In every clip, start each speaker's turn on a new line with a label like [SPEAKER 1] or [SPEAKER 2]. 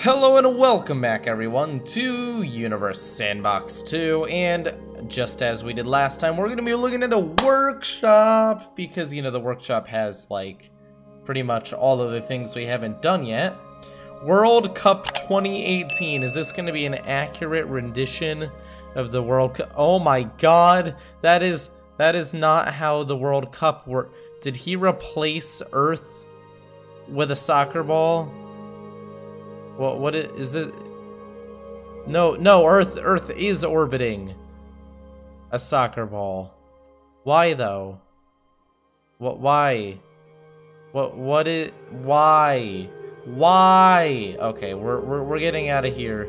[SPEAKER 1] Hello and welcome back everyone to Universe Sandbox 2 and just as we did last time we're going to be looking at the workshop because you know the workshop has like pretty much all of the things we haven't done yet. World Cup 2018 is this going to be an accurate rendition of the World Cup? Oh my god that is that is not how the World Cup worked. Did he replace Earth with a soccer ball? What what is, is this? No, no, Earth Earth is orbiting a soccer ball. Why though? What why? What what is why? Why? Okay, we're we're we're getting out of here.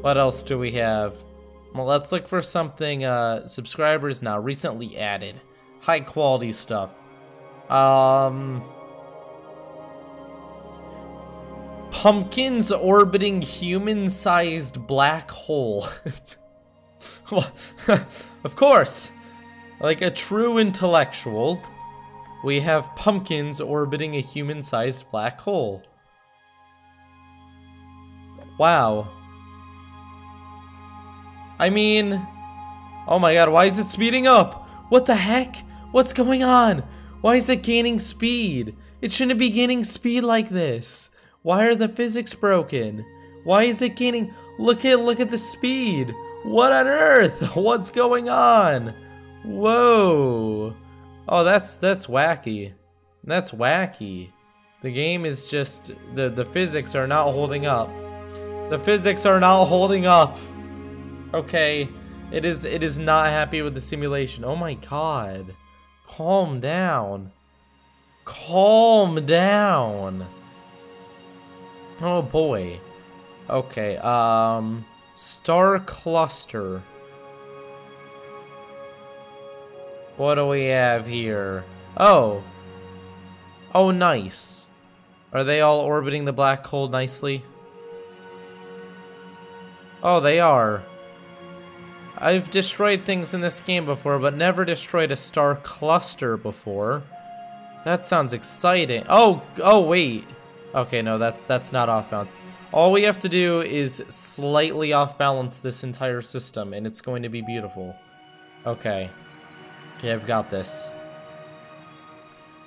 [SPEAKER 1] What else do we have? Well, let's look for something uh subscribers now recently added. High quality stuff. Um Pumpkins orbiting human-sized black hole. of course. Like a true intellectual, we have pumpkins orbiting a human-sized black hole. Wow. I mean, oh my god, why is it speeding up? What the heck? What's going on? Why is it gaining speed? It shouldn't be gaining speed like this. Why are the physics broken? Why is it gaining? Look at look at the speed. What on earth? What's going on? Whoa. Oh, that's that's wacky. That's wacky. The game is just the the physics are not holding up. The physics are not holding up. Okay. It is it is not happy with the simulation. Oh my god. Calm down. Calm down. Oh boy. Okay, um Star Cluster. What do we have here? Oh. Oh nice. Are they all orbiting the black hole nicely? Oh, they are. I've destroyed things in this game before, but never destroyed a star cluster before. That sounds exciting. Oh, oh wait. Okay, no, that's that's not off balance. All we have to do is slightly off balance this entire system, and it's going to be beautiful. Okay. Okay, I've got this.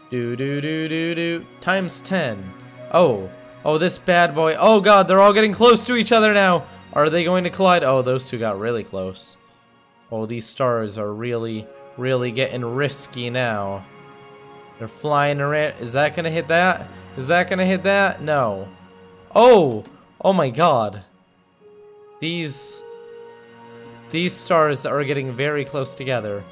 [SPEAKER 1] Do do do do do times 10. Oh. Oh, this bad boy. Oh god, they're all getting close to each other now. Are they going to collide? Oh, those two got really close. Oh, these stars are really, really getting risky now. They're flying around. Is that going to hit that? Is that to hit that? No. Oh! Oh my god. These... These stars are getting very close together.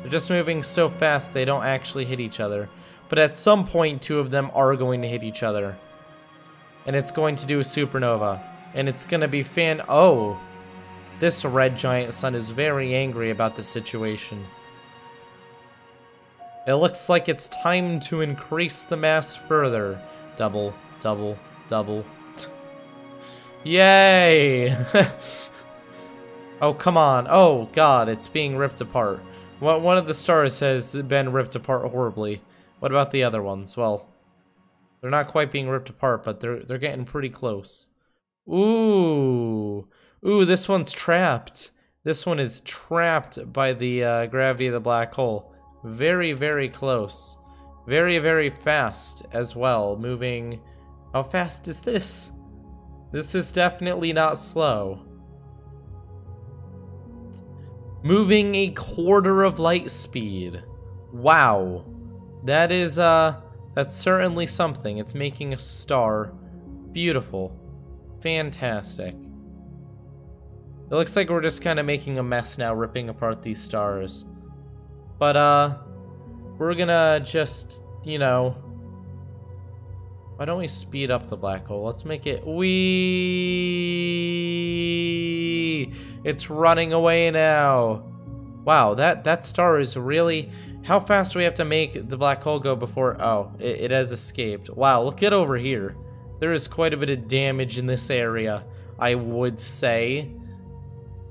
[SPEAKER 1] They're just moving so fast they don't actually hit each other. But at some point, two of them are going to hit each other. And it's going to do a supernova. And it's going to be fan... Oh! This red giant sun is very angry about the situation. It looks like it's time to increase the mass further. Double, double, double. Yay! oh, come on. Oh, God, it's being ripped apart. One of the stars has been ripped apart horribly. What about the other ones? Well, they're not quite being ripped apart, but they're they're getting pretty close. Ooh. Ooh, this one's trapped. This one is trapped by the uh, gravity of the black hole. Very, very close. Very, very fast as well. Moving... How fast is this? This is definitely not slow. Moving a quarter of light speed. Wow. That is, uh... That's certainly something. It's making a star. Beautiful. Fantastic. It looks like we're just kind of making a mess now, ripping apart these stars. But, uh, we're gonna just, you know, why don't we speed up the black hole? Let's make it, wee. It's running away now. Wow, that, that star is really, how fast do we have to make the black hole go before, oh, it, it has escaped. Wow, look at over here. There is quite a bit of damage in this area, I would say.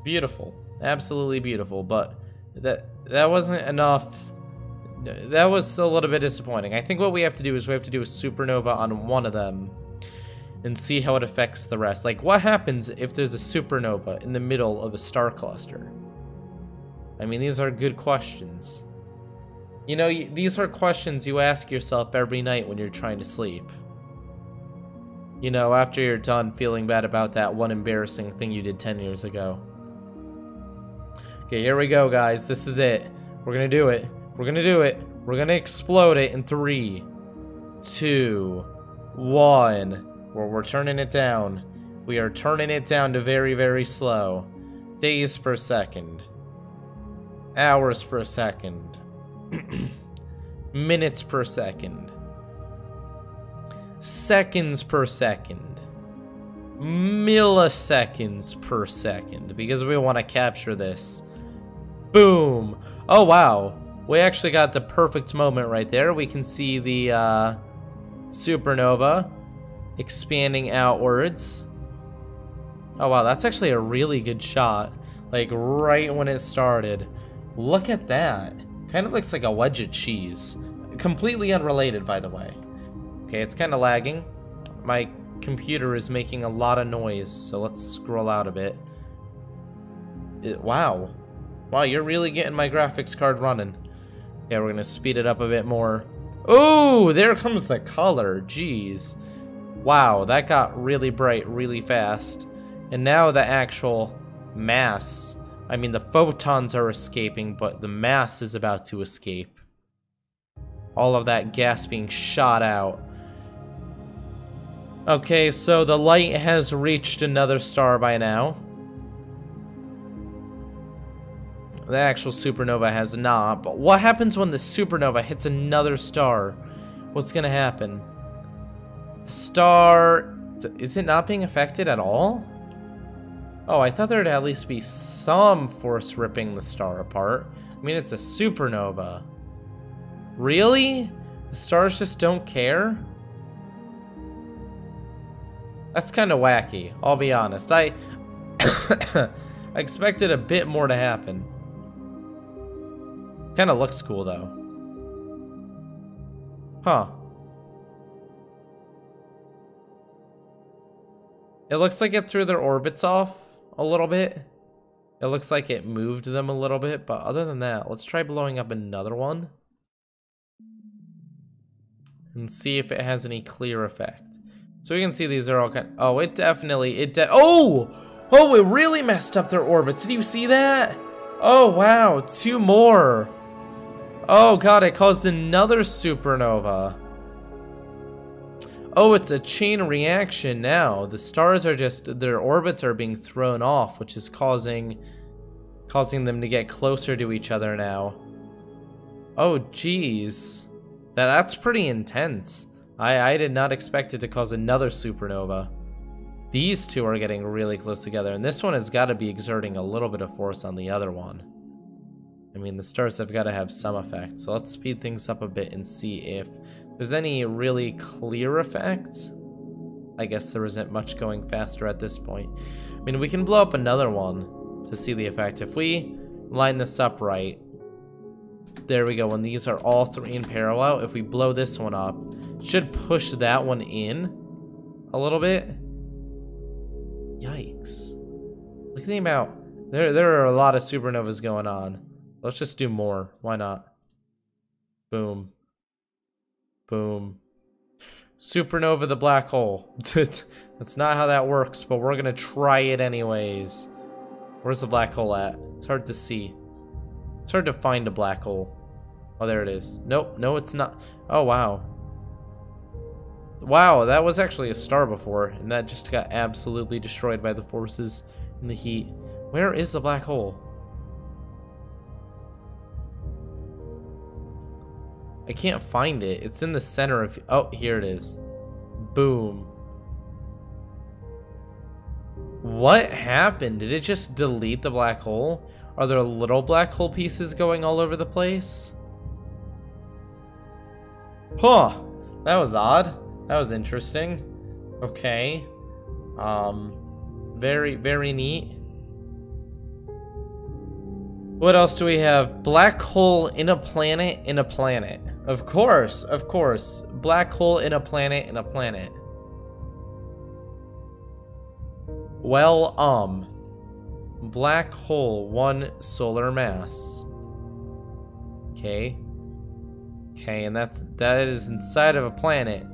[SPEAKER 1] Beautiful, absolutely beautiful, but that that wasn't enough. That was a little bit disappointing. I think what we have to do is we have to do a supernova on one of them. and see how it affects the rest. Like, what happens if there's a supernova in the middle of a star cluster? I mean, these are good questions. You know, these are questions you ask yourself every night when you're trying to sleep. You know, after you're done feeling bad about that one embarrassing thing you did 10 years ago. Okay, here we go, guys. This is it. We're gonna do it. We're gonna do it. We're gonna explode it in three, two, one. Where we're turning it down. We are turning it down to very, very slow. Days per second. Hours per second. Minutes per second. Seconds per second. Milliseconds per second. Because we want to capture this. Boom. Oh, wow. We actually got the perfect moment right there. We can see the uh, supernova expanding outwards. Oh, wow. That's actually a really good shot. Like, right when it started. Look at that. Kind of looks like a wedge of cheese. Completely unrelated, by the way. Okay, it's kind of lagging. My computer is making a lot of noise, so let's scroll out a bit. It, wow. Wow, you're really getting my graphics card running. Yeah, we're gonna speed it up a bit more. Oh, there comes the color. Jeez. Wow, that got really bright really fast. And now the actual mass. I mean, the photons are escaping, but the mass is about to escape. All of that gas being shot out. Okay, so the light has reached another star by now. The actual supernova has not. But what happens when the supernova hits another star? What's gonna happen? The star... Is it not being affected at all? Oh, I thought there'd at least be some force ripping the star apart. I mean, it's a supernova. Really? The stars just don't care? That's kind of wacky, I'll be honest. I... I expected a bit more to happen. Kind of looks cool, though. Huh. It looks like it threw their orbits off a little bit. It looks like it moved them a little bit, but other than that, let's try blowing up another one. And see if it has any clear effect. So we can see these are all kind Oh, it definitely, it de Oh! Oh, it really messed up their orbits. Did you see that? Oh, wow. Two more. Oh god, it caused another supernova. Oh, it's a chain reaction now. The stars are just, their orbits are being thrown off, which is causing, causing them to get closer to each other now. Oh, geez. That, that's pretty intense. I, I did not expect it to cause another supernova. These two are getting really close together, and this one has got to be exerting a little bit of force on the other one. I mean, the stars have got to have some effect. So let's speed things up a bit and see if there's any really clear effect. I guess there isn't much going faster at this point. I mean, we can blow up another one to see the effect. If we line this up right, there we go. When these are all three in parallel, if we blow this one up, should push that one in a little bit. Yikes. Look at the amount. There, there are a lot of supernovas going on. Let's just do more. Why not? Boom. Boom. Supernova the black hole. That's not how that works, but we're gonna try it anyways. Where's the black hole at? It's hard to see. It's hard to find a black hole. Oh, there it is. Nope, no, it's not. Oh, wow. Wow, that was actually a star before, and that just got absolutely destroyed by the forces and the heat. Where is the black hole? I can't find it. It's in the center of... Oh, here it is. Boom. What happened? Did it just delete the black hole? Are there little black hole pieces going all over the place? Huh. That was odd. That was interesting. Okay. Um, very, very neat. What else do we have? Black hole in a planet in a planet. Of course, of course. Black hole in a planet in a planet. Well, um. Black hole, one solar mass. Okay. Okay, and that's that is inside of a planet,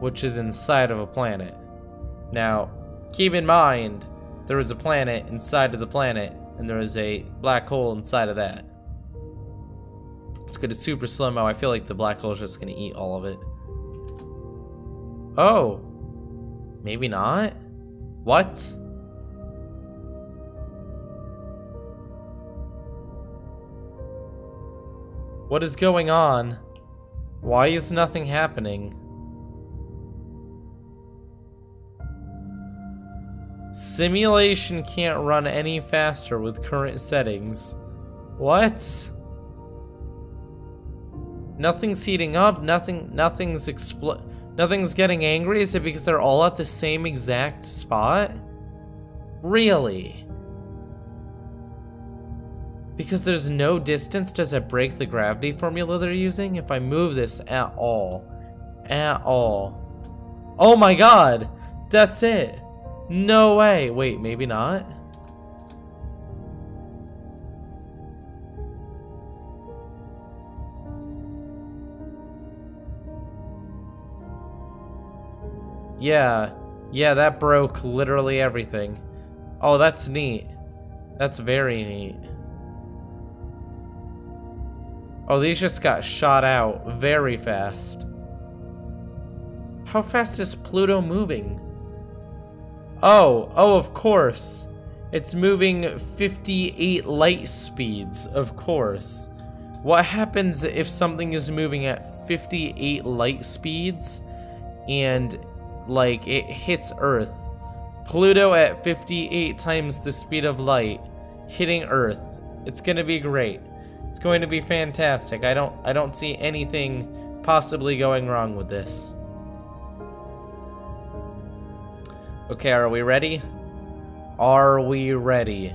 [SPEAKER 1] which is inside of a planet. Now, keep in mind, there is a planet inside of the planet, and there is a black hole inside of that. Let's go to super slow-mo. I feel like the black hole is just gonna eat all of it. Oh. Maybe not? What? What is going on? Why is nothing happening? Simulation can't run any faster with current settings. What? Nothing's heating up, nothing nothing's expl nothing's getting angry. Is it because they're all at the same exact spot? Really? Because there's no distance, does it break the gravity formula they're using? If I move this at all, at all. Oh my god, that's it. No way. Wait, maybe not? Yeah, yeah, that broke literally everything. Oh, that's neat. That's very neat. Oh, these just got shot out very fast. How fast is Pluto moving? Oh, oh, of course. It's moving 58 light speeds, of course. What happens if something is moving at 58 light speeds and, like, it hits Earth? Pluto at 58 times the speed of light, hitting Earth. It's gonna be great. It's going to be fantastic. I don't I don't see anything possibly going wrong with this. Okay, are we ready? Are we ready?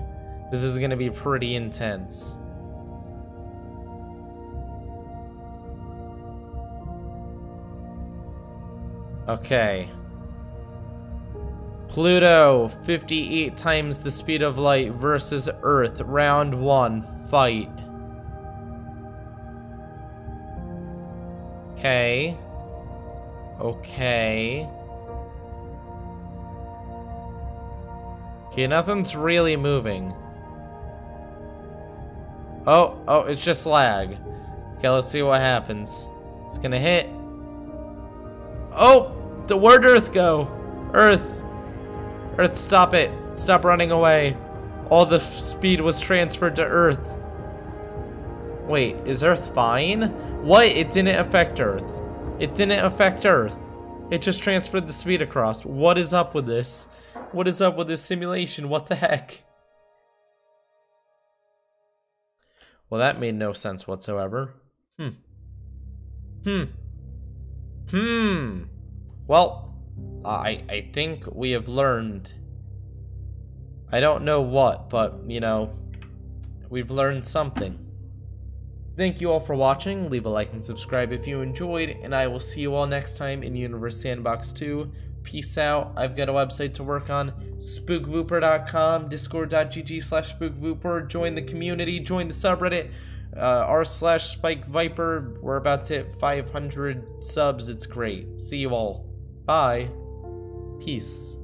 [SPEAKER 1] This is going to be pretty intense. Okay. Pluto, 58 times the speed of light versus Earth, round one, fight. Okay. Okay. Okay, nothing's really moving. Oh, oh, it's just lag. Okay, let's see what happens. It's gonna hit. Oh! The where'd Earth go? Earth! Earth, stop it. Stop running away. All the speed was transferred to Earth. Wait, is Earth fine? What? It didn't affect Earth. It didn't affect Earth. It just transferred the speed across. What is up with this? What is up with this simulation? What the heck? Well, that made no sense whatsoever. Hmm. Hmm. Hmm. Well, I I think we have learned. I don't know what, but, you know, we've learned something. Thank you all for watching, leave a like and subscribe if you enjoyed, and I will see you all next time in Universe Sandbox 2. Peace out, I've got a website to work on, spookvooper.com, discord.gg slash spookvooper, join the community, join the subreddit, uh, r slash spike viper, we're about to hit 500 subs, it's great. See you all. Bye. Peace.